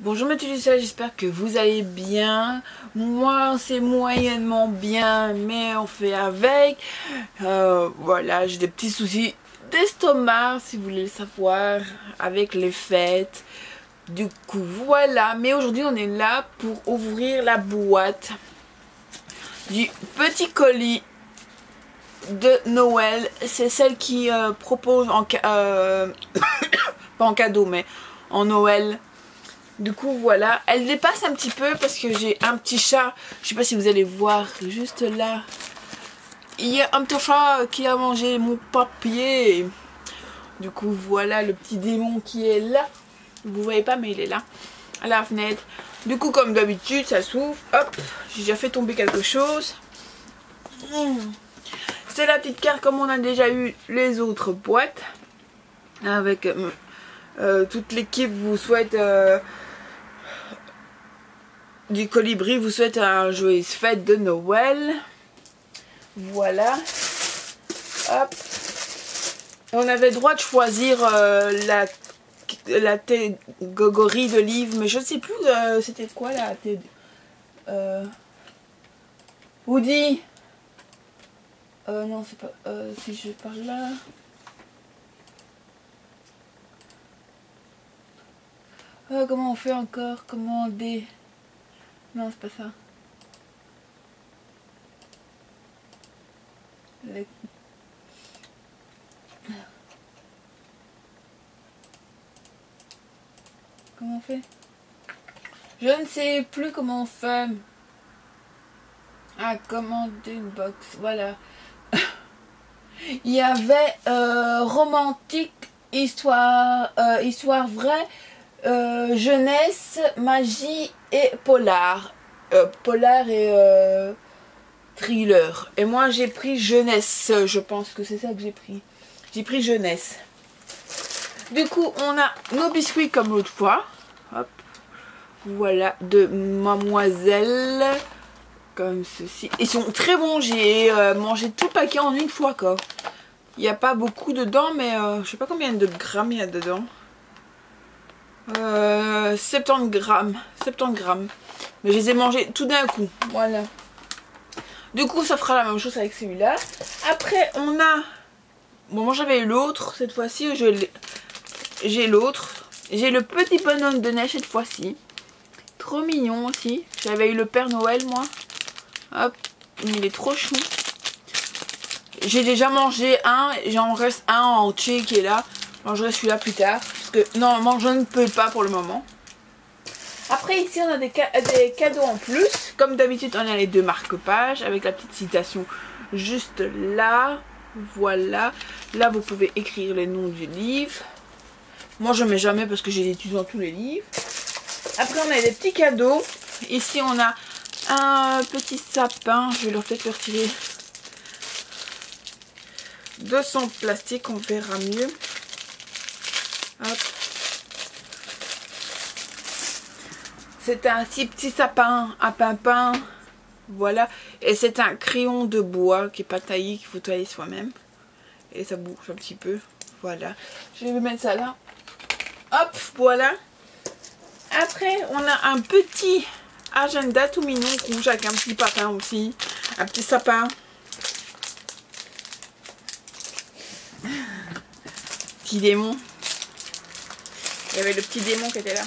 Bonjour mes j'espère que vous allez bien. Moi c'est moyennement bien, mais on fait avec. Euh, voilà, j'ai des petits soucis d'estomac si vous voulez le savoir, avec les fêtes. Du coup, voilà. Mais aujourd'hui on est là pour ouvrir la boîte du petit colis de Noël. C'est celle qui euh, propose en... Euh, pas en cadeau, mais en Noël du coup voilà, elle dépasse un petit peu parce que j'ai un petit chat, je sais pas si vous allez voir juste là. Il y a un petit chat qui a mangé mon papier. Du coup voilà le petit démon qui est là. Vous voyez pas mais il est là, à la fenêtre. Du coup comme d'habitude ça s'ouvre, hop, j'ai déjà fait tomber quelque chose. Hmm. C'est la petite carte comme on a déjà eu les autres boîtes. Avec euh, euh, toute l'équipe vous souhaite... Euh, du colibri vous souhaite un joyeuse fête de Noël. Voilà. Hop. On avait droit de choisir euh, la, la gogorie de mais je ne sais plus euh, c'était quoi la. Euh, Woody euh, Non, c'est pas. si je parle là. comment on fait encore? Comment. Non, c'est pas ça. Comment on fait? Je ne sais plus comment on fait. Ah, commander une box. Voilà. Il y avait euh, romantique, histoire, euh, histoire vraie, euh, jeunesse, magie et polar. Euh, polar et euh, thriller. Et moi j'ai pris jeunesse, je pense que c'est ça que j'ai pris. J'ai pris jeunesse. Du coup on a nos biscuits comme l'autre fois. Voilà, de mademoiselle. Comme ceci. Ils sont très bons, j'ai mangé tout le paquet en une fois quoi. Il n'y a pas beaucoup dedans mais je sais pas combien de grammes il y a dedans. 70 euh, grammes. 70 grammes. Mais je les ai mangés tout d'un coup. Voilà. Du coup, ça fera la même chose avec celui-là. Après, on a... Bon, moi j'avais l'autre cette fois-ci. J'ai l'autre. J'ai le petit bonhomme de neige cette fois-ci. Trop mignon aussi. J'avais eu le Père Noël, moi. Hop. Il est trop chou. J'ai déjà mangé un. J'en reste un entier qui est là. Je mangerai celui-là plus tard normalement je ne peux pas pour le moment. Après ici on a des, des cadeaux en plus. Comme d'habitude on a les deux marque-pages avec la petite citation juste là. Voilà. Là vous pouvez écrire les noms du livre. Moi je mets jamais parce que j'ai étudié dans tous les livres. Après on a des petits cadeaux. Ici on a un petit sapin. Je vais leur peut-être le retirer de son plastique. On verra mieux. C'est un si petit sapin à pimpin. Voilà. Et c'est un crayon de bois qui n'est pas taillé, qu'il faut tailler soi-même. Et ça bouge un petit peu. Voilà. Je vais mettre ça là. Hop, voilà. Après, on a un petit agenda tout mignon rouge avec un petit papin aussi. Un petit sapin. Petit démon. Il y avait le petit démon qui était là.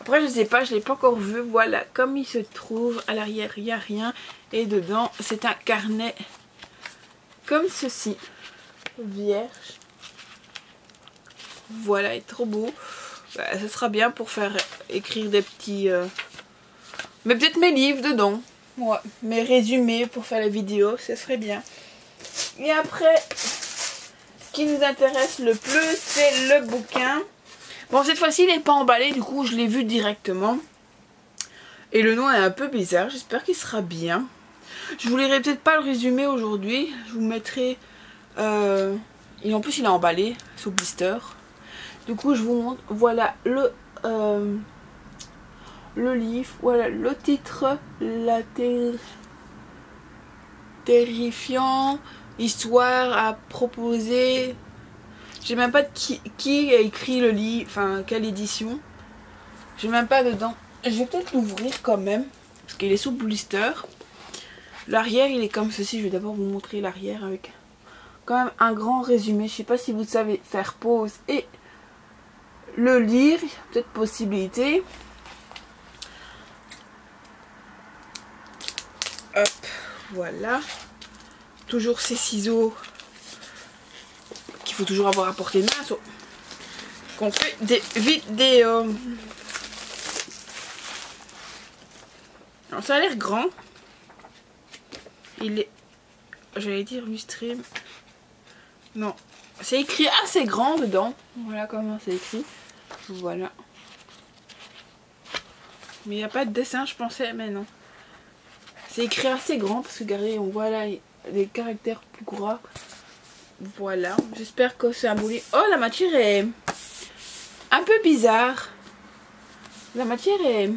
Après, je sais pas, je l'ai pas encore vu. Voilà, comme il se trouve, à l'arrière, il n'y a rien. Et dedans, c'est un carnet comme ceci. Vierge. Voilà, il est trop beau. Bah, ça sera bien pour faire écrire des petits... Euh, mais peut-être mes livres dedans. Ouais, mes résumés pour faire la vidéo, ça serait bien. Et après, ce qui nous intéresse le plus, c'est le bouquin. Bon, cette fois-ci, il n'est pas emballé, du coup, je l'ai vu directement. Et le nom est un peu bizarre, j'espère qu'il sera bien. Je vous lirai peut-être pas le résumé aujourd'hui, je vous mettrai... Euh, et en plus, il est emballé, sous blister. Du coup, je vous montre, voilà le... Euh, le livre, voilà le titre, la terrifiant histoire à proposer je sais même pas qui, qui, a écrit le livre, enfin quelle édition. Je même pas dedans. Je vais peut-être l'ouvrir quand même. Parce qu'il est sous blister. L'arrière, il est comme ceci. Je vais d'abord vous montrer l'arrière avec quand même un grand résumé. Je sais pas si vous savez faire pause et le lire. Peut-être possibilité. Hop, voilà. Toujours ces ciseaux qu'il faut toujours avoir à portée de main. Qu'on fait des vidéos. Alors, ça a l'air grand. Il est... J'allais dire stream. Non. C'est écrit assez grand dedans. Voilà comment c'est écrit. Voilà. Mais il n'y a pas de dessin, je pensais, mais non. C'est écrit assez grand parce que regardez, on voit là les caractères plus gras. Voilà. J'espère que c'est un boulet. Oh, la matière est un peu bizarre. La matière est...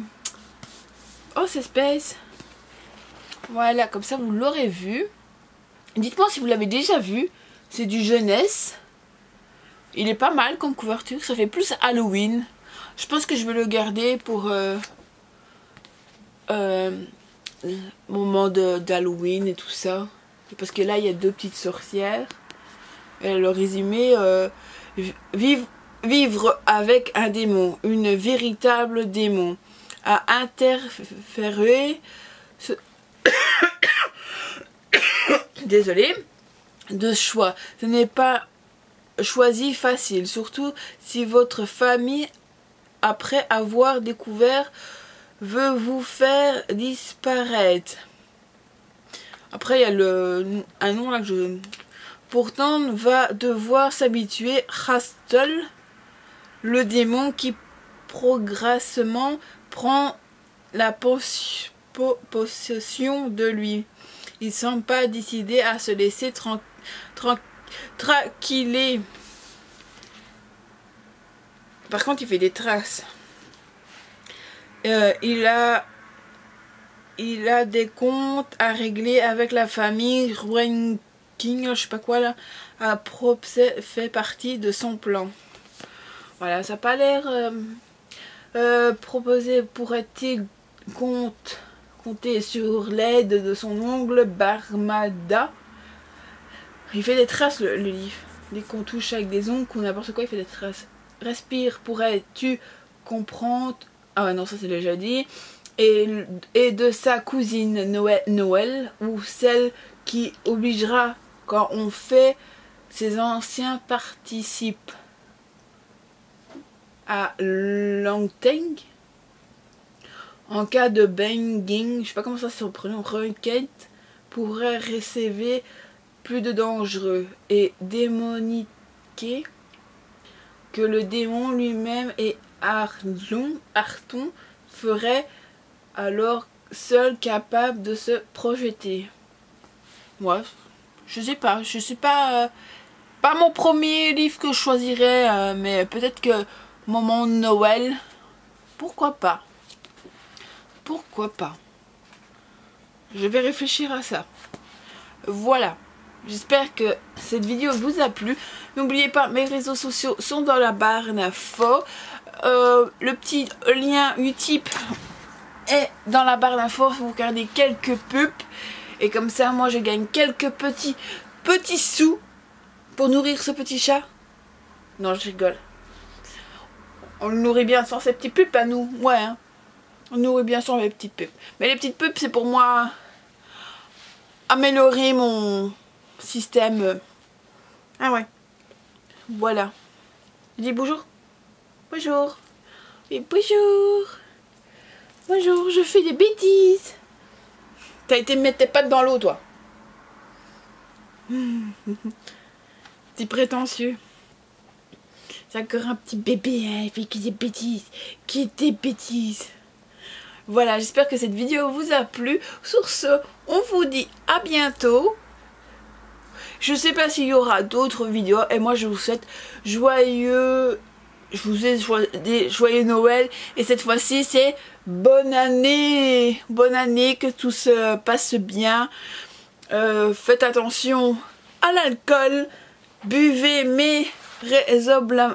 Oh, c'est space. Voilà, comme ça vous l'aurez vu. Dites-moi si vous l'avez déjà vu. C'est du jeunesse. Il est pas mal comme couverture. Ça fait plus Halloween. Je pense que je vais le garder pour... Euh, euh, moment d'Halloween et tout ça. Parce que là, il y a deux petites sorcières. Et le résumé, euh, vivre avec un démon, une véritable démon, à interférer, désolé, de choix. Ce n'est pas choisi facile, surtout si votre famille, après avoir découvert veut vous faire disparaître. Après, il y a le, un nom là que je... Pourtant, va devoir s'habituer. Rastel, le démon qui progressivement prend la possession de lui. Il semble pas décidé à se laisser tranquiller. Par contre, il fait des traces. Euh, il a il a des comptes à régler avec la famille King, je sais pas quoi là. A fait partie de son plan. Voilà, ça n'a pas l'air euh, euh, proposé. Pourrait-il compter sur l'aide de son ongle Barmada Il fait des traces le, livre. Dès qu'on touche avec des ongles ou n'importe quoi, il fait des traces. Respire, pourrais-tu comprendre ah non, ça c'est déjà dit. Et, et, de sa cousine Noël, Noël, ou celle qui obligera quand on fait ses anciens participes à Langteng en cas de banging, je sais pas comment ça se prononce, requête pourrait recevoir plus de dangereux et démoniquer que le démon lui-même est Arlon, Arton ferait alors seul capable de se projeter. Je sais pas, je sais pas, euh, pas mon premier livre que je choisirais, euh, mais peut-être que moment Noël, pourquoi pas? Pourquoi pas? Je vais réfléchir à ça. Voilà. J'espère que cette vidéo vous a plu. N'oubliez pas, mes réseaux sociaux sont dans la barre d'infos. Euh, le petit lien Utip est dans la barre d'infos. Vous regardez quelques pubs. Et comme ça, moi, je gagne quelques petits, petits sous pour nourrir ce petit chat. Non, je rigole. On le nourrit bien sans ces petits pubs à nous. Ouais, hein. On nourrit bien sans les petites pubs. Mais les petites pubs, c'est pour moi améliorer mon système. Ah ouais. Voilà. Je dis bonjour. Bonjour. Et bonjour. Bonjour, je fais des bêtises. T'as été mettre tes pattes dans l'eau, toi. petit prétentieux. C'est encore un petit bébé, hein, il fait qui des bêtises. Qui des bêtises. Voilà, j'espère que cette vidéo vous a plu. Sur ce, on vous dit à bientôt. Je sais pas s'il y aura d'autres vidéos. Et moi, je vous souhaite joyeux je vous ai des joyeux Noël et cette fois-ci c'est bonne année, bonne année, que tout se passe bien. Euh, faites attention à l'alcool, buvez mais raisonnablement.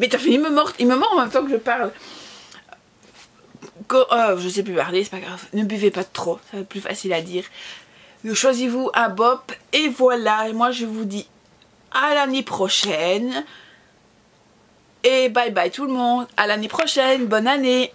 Mais t'as fini, il me mord, il me en même temps que je parle. Quand, euh, je sais plus parler, c'est pas grave. Ne buvez pas trop, ça va être plus facile à dire. Choisissez-vous un bop et voilà. Et moi je vous dis à l'année prochaine. Et bye bye tout le monde, à l'année prochaine, bonne année.